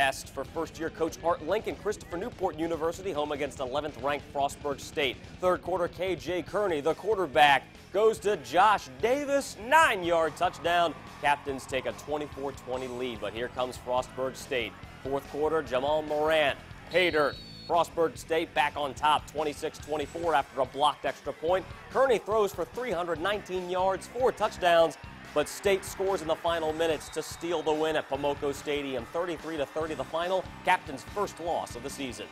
test for first-year coach Art Link. Christopher Newport University home against 11th-ranked Frostburg State. Third quarter, KJ Kearney, the quarterback, goes to Josh Davis, nine-yard touchdown. Captains take a 24-20 lead, but here comes Frostburg State. Fourth quarter, Jamal Morant, pay dirt. Frostburg State back on top, 26-24 after a blocked extra point. Kearney throws for 319 yards, four touchdowns, but State scores in the final minutes to steal the win at Pomoco Stadium. 33 30 the final, captain's first loss of the season.